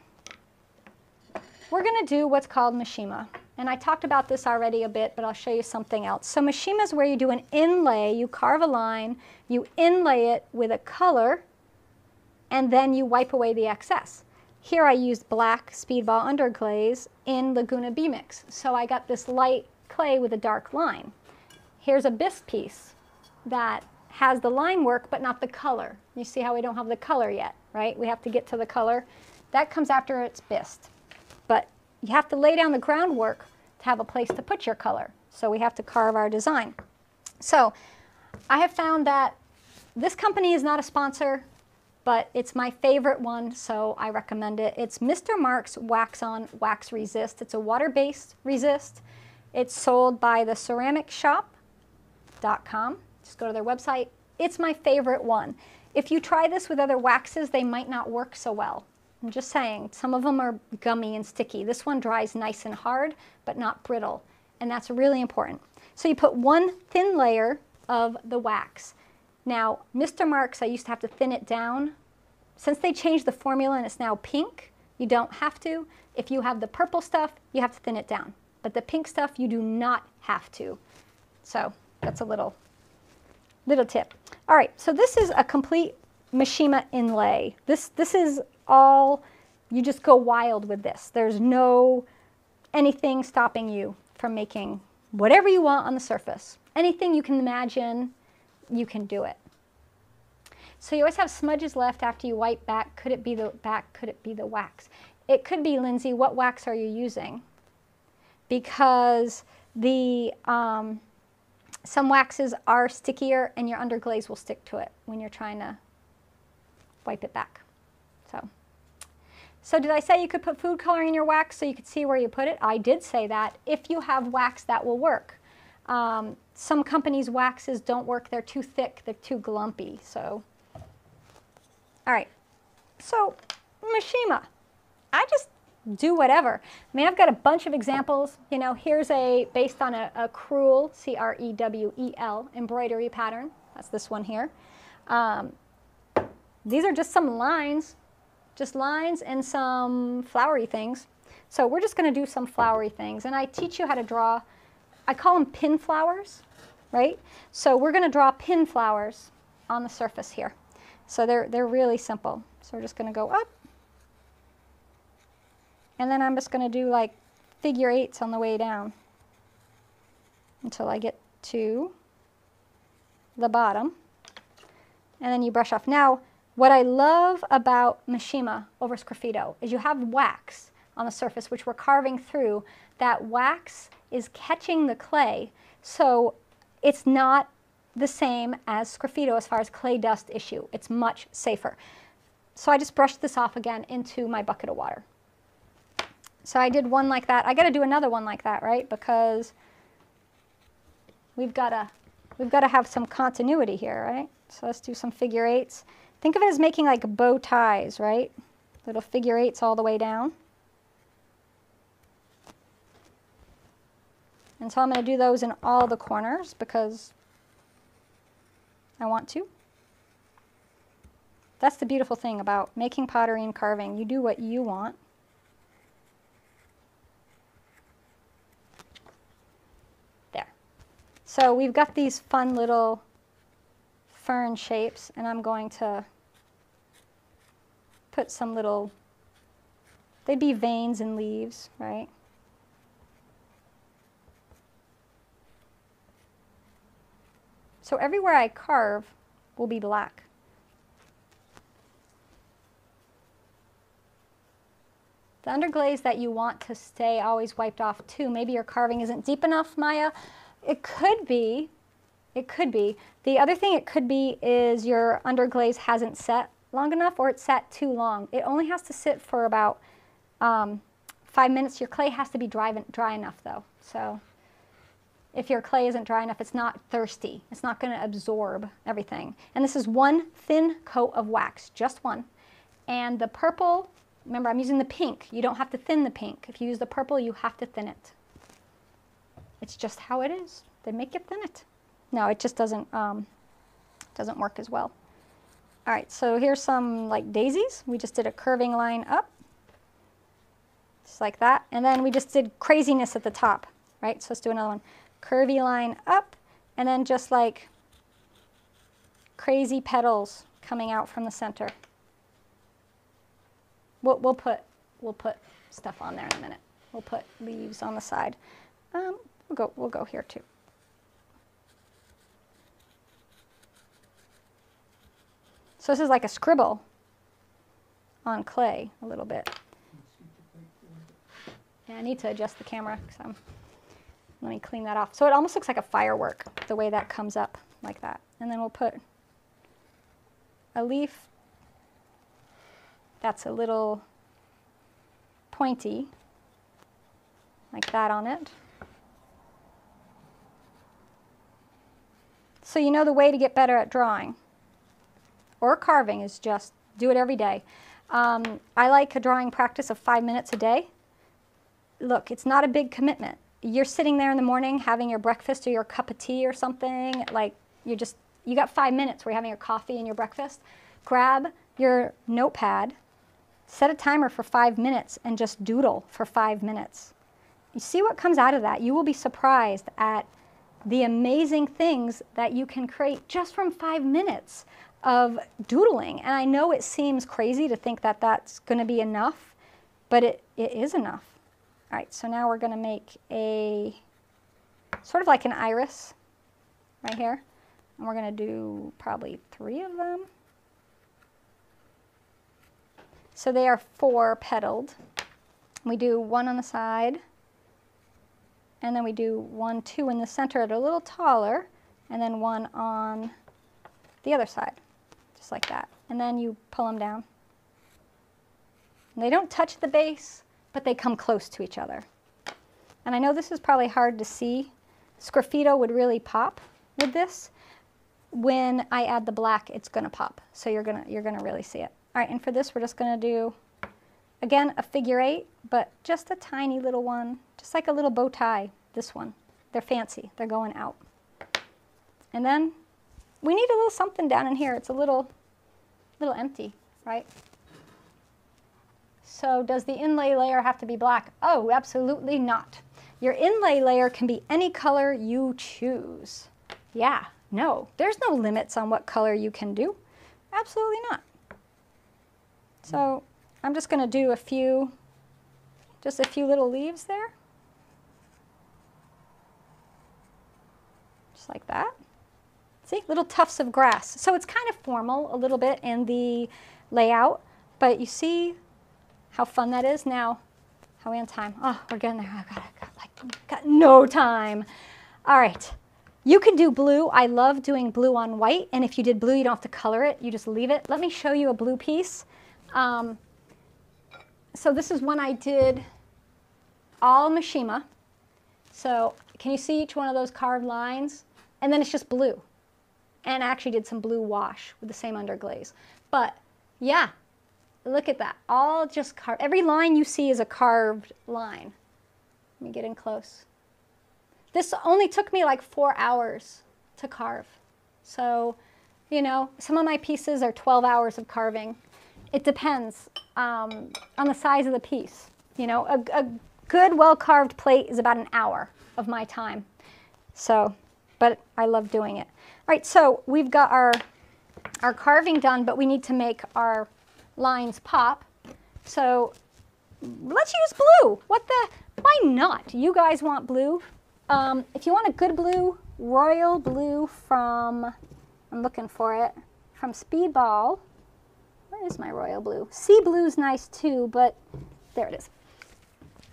we're going to do what's called Mishima. And I talked about this already a bit, but I'll show you something else. So Mishima is where you do an inlay, you carve a line, you inlay it with a color, and then you wipe away the excess. Here I used black speedball underglaze in Laguna B-Mix. So I got this light clay with a dark line. Here's a bisque piece that has the line work, but not the color. You see how we don't have the color yet right? We have to get to the color. That comes after it's bisqued. But you have to lay down the groundwork to have a place to put your color. So we have to carve our design. So I have found that this company is not a sponsor, but it's my favorite one, so I recommend it. It's Mr. Mark's Wax On Wax Resist. It's a water-based resist. It's sold by the ceramicshop.com. Just go to their website. It's my favorite one. If you try this with other waxes, they might not work so well. I'm just saying, some of them are gummy and sticky. This one dries nice and hard, but not brittle, and that's really important. So you put one thin layer of the wax. Now, Mr. Marks, I used to have to thin it down. Since they changed the formula and it's now pink, you don't have to. If you have the purple stuff, you have to thin it down. But the pink stuff, you do not have to. So that's a little little tip. All right, so this is a complete Mishima inlay. This, this is all, you just go wild with this. There's no anything stopping you from making whatever you want on the surface. Anything you can imagine, you can do it. So you always have smudges left after you wipe back. Could it be the back? Could it be the wax? It could be, Lindsay, what wax are you using? because the um, some waxes are stickier and your underglaze will stick to it when you're trying to wipe it back. So, so did I say you could put food coloring in your wax so you could see where you put it? I did say that. If you have wax, that will work. Um, some companies' waxes don't work. They're too thick. They're too glumpy. So, all right. So, Mishima. I just do whatever. I mean, I've got a bunch of examples. You know, here's a, based on a, a Crewel, C-R-E-W-E-L, embroidery pattern. That's this one here. Um, these are just some lines, just lines and some flowery things. So we're just going to do some flowery things. And I teach you how to draw, I call them pin flowers, right? So we're going to draw pin flowers on the surface here. So they're, they're really simple. So we're just going to go up and then I'm just going to do like figure eights on the way down until I get to the bottom. And then you brush off. Now, what I love about Mishima over Sgraffito is you have wax on the surface, which we're carving through. That wax is catching the clay, so it's not the same as Sgraffito as far as clay dust issue. It's much safer. So I just brushed this off again into my bucket of water. So I did one like that. I got to do another one like that, right? Because we've got to we've got to have some continuity here, right? So let's do some figure eights. Think of it as making like bow ties, right? Little figure eights all the way down. And so I'm going to do those in all the corners because I want to. That's the beautiful thing about making pottery and carving. You do what you want. So we've got these fun little fern shapes, and I'm going to put some little, they'd be veins and leaves, right? So everywhere I carve will be black. The underglaze that you want to stay always wiped off too, maybe your carving isn't deep enough, Maya, it could be, it could be. The other thing it could be is your underglaze hasn't set long enough or it's set too long. It only has to sit for about um, five minutes. Your clay has to be dry, dry enough though. So if your clay isn't dry enough, it's not thirsty. It's not going to absorb everything. And this is one thin coat of wax, just one. And the purple, remember I'm using the pink. You don't have to thin the pink. If you use the purple, you have to thin it. It's just how it is. They make it thin it. No, it just doesn't, um, doesn't work as well. All right, so here's some like daisies. We just did a curving line up, just like that. And then we just did craziness at the top, right? So let's do another one. Curvy line up, and then just like crazy petals coming out from the center. We'll, we'll put we'll put stuff on there in a minute. We'll put leaves on the side. Um, We'll go, we'll go here too. So this is like a scribble on clay a little bit. Yeah, I need to adjust the camera. So let me clean that off. So it almost looks like a firework, the way that comes up like that. And then we'll put a leaf that's a little pointy, like that on it. So you know the way to get better at drawing or carving is just do it every day. Um, I like a drawing practice of five minutes a day. Look, it's not a big commitment. You're sitting there in the morning having your breakfast or your cup of tea or something, like you just, you got five minutes where you're having your coffee and your breakfast. Grab your notepad, set a timer for five minutes and just doodle for five minutes. You see what comes out of that. You will be surprised at the amazing things that you can create just from five minutes of doodling. And I know it seems crazy to think that that's going to be enough, but it, it is enough. All right, so now we're going to make a sort of like an iris right here. And we're going to do probably three of them. So they are four petaled. We do one on the side, and then we do one, two in the center are a little taller, and then one on the other side, just like that. And then you pull them down. And they don't touch the base, but they come close to each other. And I know this is probably hard to see. Sgraffito would really pop with this. When I add the black, it's going to pop. So you're to you're going to really see it. All right, and for this, we're just going to do, again, a figure eight, but just a tiny little one, just like a little bow tie, this one. They're fancy. They're going out. And then we need a little something down in here. It's a little, little empty, right? So does the inlay layer have to be black? Oh, absolutely not. Your inlay layer can be any color you choose. Yeah, no, there's no limits on what color you can do. Absolutely not. So I'm just going to do a few, just a few little leaves there. Just like that. See, little tufts of grass. So it's kind of formal a little bit in the layout, but you see how fun that is? Now, how we on time? Oh, we're getting there. I got, got, like, got no time. All right. You can do blue. I love doing blue on white. And if you did blue, you don't have to color it. You just leave it. Let me show you a blue piece. Um, so this is one I did all Mishima. So can you see each one of those carved lines? And then it's just blue. And I actually did some blue wash with the same underglaze. But yeah, look at that. All just carved. Every line you see is a carved line. Let me get in close. This only took me like four hours to carve. So, you know, some of my pieces are 12 hours of carving. It depends um, on the size of the piece. You know, a, a good, well-carved plate is about an hour of my time. So, but I love doing it. All right, so we've got our, our carving done, but we need to make our lines pop. So let's use blue. What the, why not? You guys want blue? Um, if you want a good blue, royal blue from, I'm looking for it, from Speedball. Where is my royal blue? Sea blue's nice too, but there it is.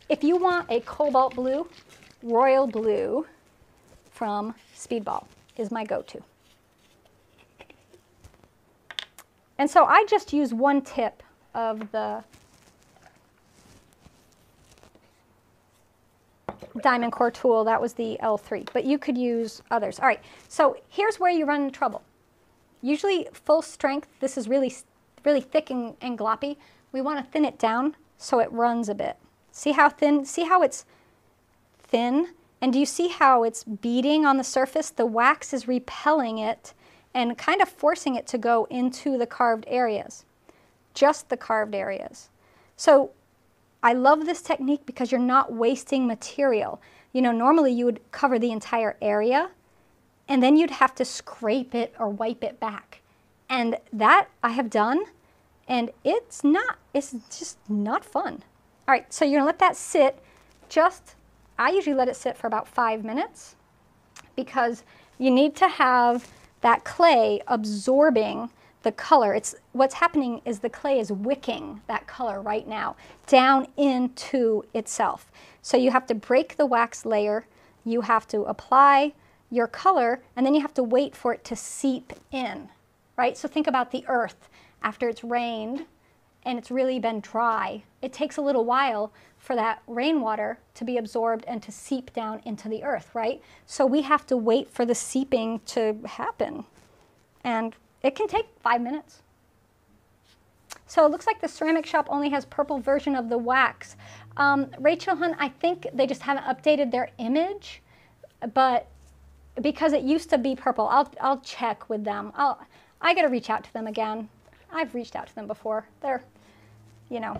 If you want a cobalt blue, royal blue from Speedball is my go-to. And so I just use one tip of the DiamondCore tool. That was the L3, but you could use others. All right, so here's where you run into trouble. Usually full strength, this is really, really thick and, and gloppy. We want to thin it down so it runs a bit. See how thin, see how it's thin? And do you see how it's beating on the surface? The wax is repelling it and kind of forcing it to go into the carved areas, just the carved areas. So I love this technique because you're not wasting material. You know, normally you would cover the entire area and then you'd have to scrape it or wipe it back. And that I have done and it's not, it's just not fun. All right, so you're gonna let that sit just, I usually let it sit for about five minutes because you need to have that clay absorbing the color. It's what's happening is the clay is wicking that color right now down into itself. So you have to break the wax layer, you have to apply your color, and then you have to wait for it to seep in, right? So think about the earth after it's rained and it's really been dry. It takes a little while for that rainwater to be absorbed and to seep down into the earth, right? So we have to wait for the seeping to happen. And it can take five minutes. So it looks like the ceramic shop only has purple version of the wax. Um, Rachel Hunt, I think they just haven't updated their image, but because it used to be purple, I'll, I'll check with them. I'll, I got to reach out to them again. I've reached out to them before. They're, you know,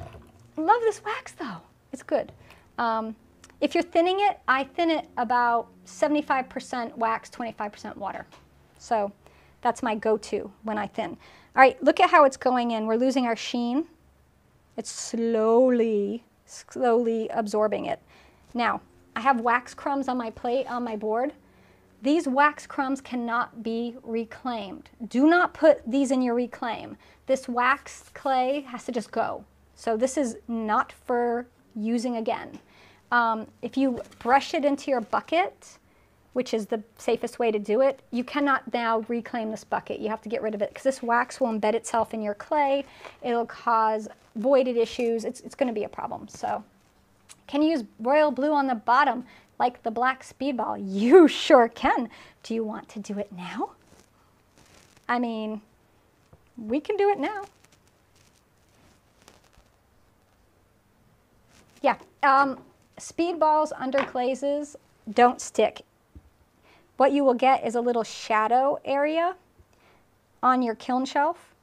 love this wax though. It's good. Um, if you're thinning it, I thin it about 75% wax, 25% water. So that's my go-to when I thin. All right, look at how it's going in. We're losing our sheen. It's slowly, slowly absorbing it. Now, I have wax crumbs on my plate, on my board. These wax crumbs cannot be reclaimed. Do not put these in your reclaim. This wax clay has to just go. So this is not for using again. um, if you brush it into your bucket, which is the safest way to do it, you cannot now reclaim this bucket. You have to get rid of it because this wax will embed itself in your clay. It'll cause voided issues. It's, it's going to be a problem. So can you use royal blue on the bottom like the black speedball? [LAUGHS] You sure can. Do you want to do it now? I mean, we can do it now. Yeah, um, speedballs under glazes don't stick. What you will get is a little shadow area on your kiln shelf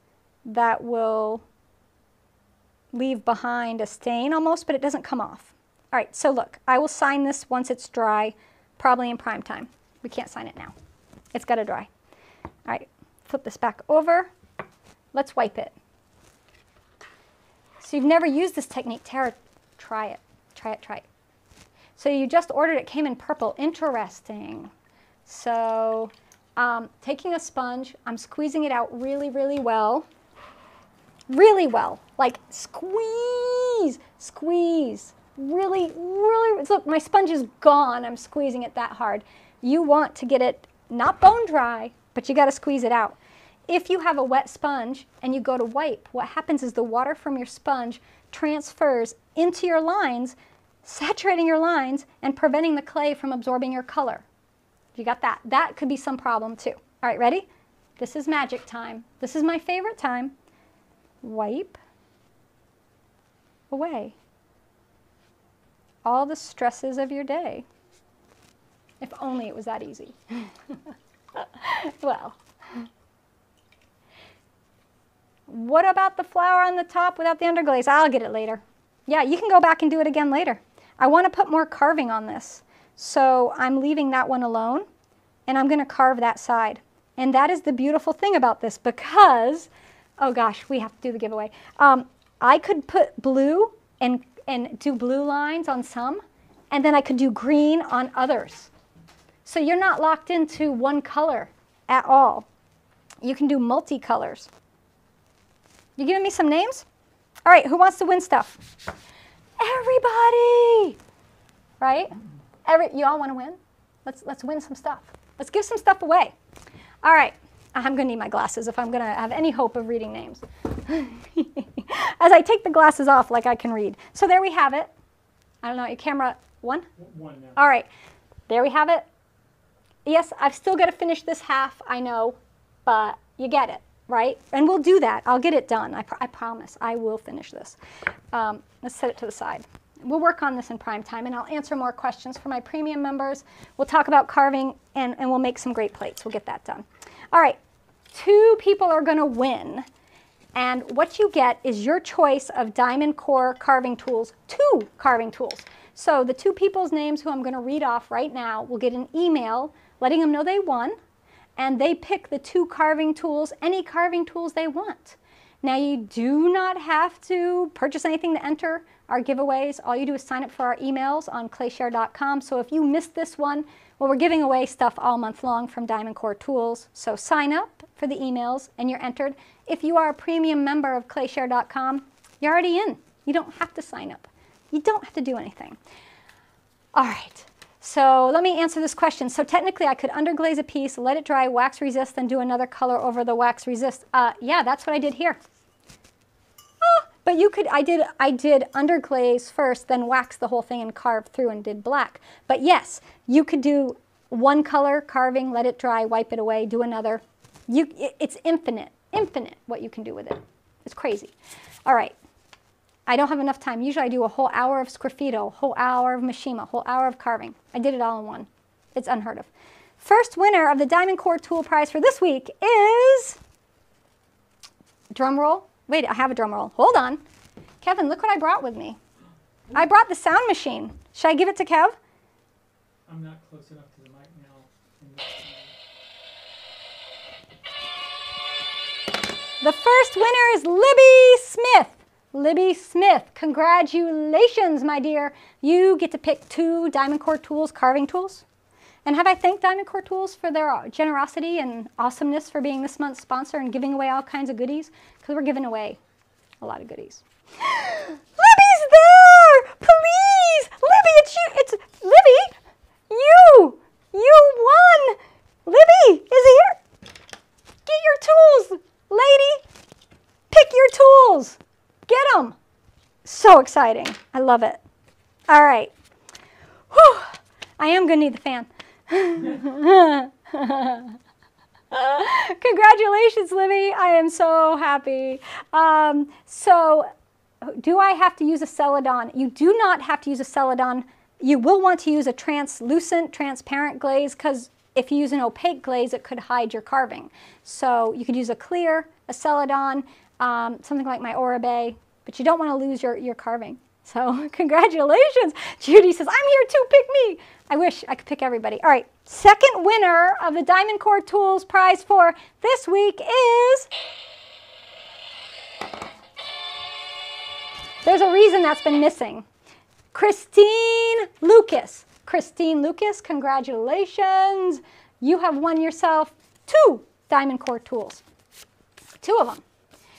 that will leave behind a stain almost, but it doesn't come off. All right, so look, I will sign this once it's dry, probably in prime time. We can't sign it now. It's got to dry. All right, flip this back over. Let's wipe it. So you've never used this technique, Tara, try it. Try it, try it. So you just ordered it, came in purple. Interesting. So um, taking a sponge, I'm squeezing it out really, really well. Really well. Like squeeze, squeeze. Really, really, look, my sponge is gone. I'm squeezing it that hard. You want to get it not bone dry, but you got to squeeze it out. If you have a wet sponge and you go to wipe, what happens is the water from your sponge transfers into your lines, saturating your lines and preventing the clay from absorbing your color. You got that? That could be some problem too. All right, ready? This is magic time. This is my favorite time. Wipe away all the stresses of your day. If only it was that easy. [LAUGHS] well, what about the flower on the top without the underglaze? I'll get it later. Yeah, you can go back and do it again later. I want to put more carving on this. So I'm leaving that one alone and I'm going to carve that side. And that is the beautiful thing about this because, oh gosh, we have to do the giveaway. Um, I could put blue and, and do blue lines on some, and then I could do green on others. So you're not locked into one color at all. You can do multicolors. You giving me some names? All right, who wants to win stuff? Everybody, right? Every, you all want to win? Let's, let's win some stuff. Let's give some stuff away. All right, I'm going to need my glasses if I'm going to have any hope of reading names. [LAUGHS] As I take the glasses off like I can read. So there we have it. I don't know, your camera, one? One now. All right, there we have it. Yes, I've still got to finish this half, I know, but you get it, right? And we'll do that. I'll get it done. I, pr I promise. I will finish this. Um, let's set it to the side. We'll work on this in prime time, and I'll answer more questions for my premium members. We'll talk about carving, and, and we'll make some great plates. We'll get that done. All right, two people are going to win. And what you get is your choice of DiamondCore carving tools, two carving tools. So the two people's names who I'm going to read off right now will get an email letting them know they won, and they pick the two carving tools, any carving tools they want. Now you do not have to purchase anything to enter our giveaways. All you do is sign up for our emails on clayshare.com. So if you missed this one, well, we're giving away stuff all month long from DiamondCore Tools. So sign up for the emails and you're entered. If you are a premium member of clayshare.com, you're already in. You don't have to sign up. You don't have to do anything. All right. So let me answer this question. So technically I could underglaze a piece, let it dry, wax resist, then do another color over the wax resist. Uh, yeah, that's what I did here. But you could, I did, I did underglaze first, then wax the whole thing and carve through and did black. But yes, you could do one color carving, let it dry, wipe it away, do another. You, it's infinite, infinite what you can do with it. It's crazy. All right. I don't have enough time. Usually I do a whole hour of sgraffito, whole hour of mishima, whole hour of carving. I did it all in one. It's unheard of. First winner of the DiamondCore Tool Prize for this week is, drum roll, Wait, I have a drum roll. Hold on. Kevin, look what I brought with me. I brought the sound machine. Should I give it to Kev? I'm not close enough to the mic now. The first winner is Libby Smith. Libby Smith, congratulations, my dear. You get to pick two DiamondCore Tools carving tools. And have I thanked DiamondCore Tools for their generosity and awesomeness for being this month's sponsor and giving away all kinds of goodies? Because we're giving away a lot of goodies. [GASPS] Libby's there! Please! Libby, it's you! It's Libby! You! You won! Libby is here! Get your tools, lady! Pick your tools! Get them! So exciting. I love it. All right. Whew. I am going to need the fan. [LAUGHS] Congratulations, Libby. I am so happy. Um, so, do I have to use a Celadon? You do not have to use a Celadon. You will want to use a translucent, transparent glaze because if you use an opaque glaze, it could hide your carving. So you could use a clear, a Celadon, um, something like my Oribe, but you don't want to lose your, your carving. So [LAUGHS] congratulations. Judy says, I'm here too, pick me. I wish I could pick everybody. All right, second winner of the DiamondCore Tools prize for this week is... There's a reason that's been missing. Christine Lucas. Christine Lucas, congratulations. You have won yourself two DiamondCore tools. Two of them.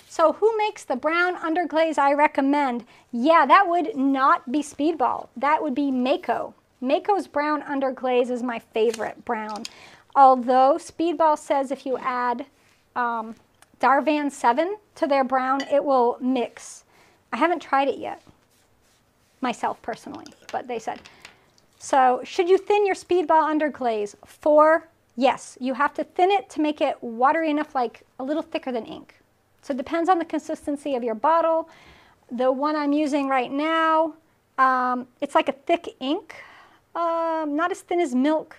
So who makes the brown underglaze I recommend? Yeah, that would not be Speedball. That would be Mayco. Mayco's brown underglaze is my favorite brown. Although Speedball says if you add um, Darvan 7 to their brown, it will mix. I haven't tried it yet, myself personally, but they said. So should you thin your Speedball underglaze? For, yes, you have to thin it to make it watery enough, like a little thicker than ink. So it depends on the consistency of your bottle. The one I'm using right now, um, it's like a thick ink, um, not as thin as milk,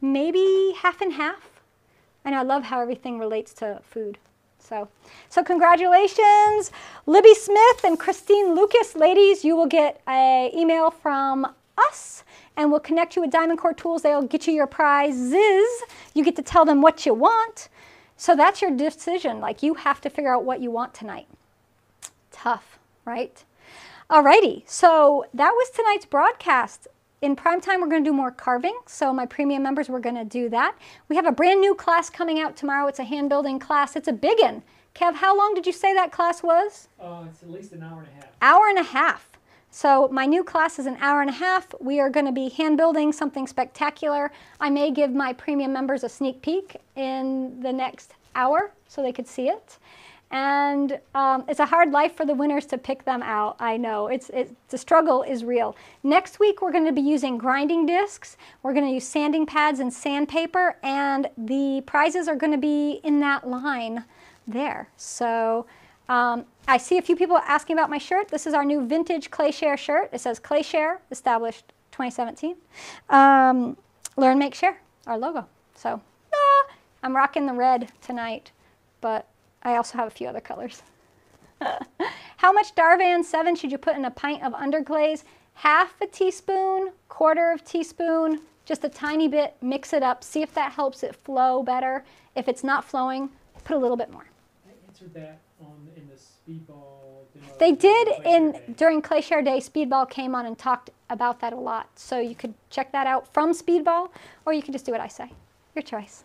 maybe half and half. And I love how everything relates to food. So, so congratulations, Libby Smith and Christine Lucas. Ladies, you will get an email from us and we'll connect you with DiamondCore Tools. They'll get you your prizes. You get to tell them what you want. So that's your decision. Like you have to figure out what you want tonight. Tough, right? Alrighty, so that was tonight's broadcast. In prime time, we're going to do more carving. So my premium members, we're going to do that. We have a brand new class coming out tomorrow. It's a hand building class. It's a big one. Kev, how long did you say that class was? Uh, it's at least an hour and a half. Hour and a half. So my new class is an hour and a half. We are going to be hand building something spectacular. I may give my premium members a sneak peek in the next hour so they could see it. And um, it's a hard life for the winners to pick them out. I know it's, it, the struggle is real. Next week we're going to be using grinding discs. We're going to use sanding pads and sandpaper, and the prizes are going to be in that line there. So um, I see a few people asking about my shirt. This is our new vintage Clayshare shirt. It says Clayshare, established 2017. Um, learn, make, share, our logo. So ah, I'm rocking the red tonight, but I also have a few other colors. [LAUGHS] How much Darvan 7 should you put in a pint of underglaze? Half a teaspoon, quarter of teaspoon, just a tiny bit, mix it up, see if that helps it flow better. If it's not flowing, put a little bit more. I answered that on in the speedball demo. They did in Day. during Clayshare Day, Speedball came on and talked about that a lot. So you could check that out from Speedball, or you can just do what I say. Your choice.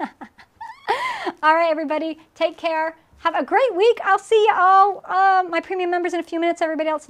[LAUGHS] [LAUGHS] all right, everybody, take care. Have a great week. I'll see you all, uh, my premium members, in a few minutes. Everybody else.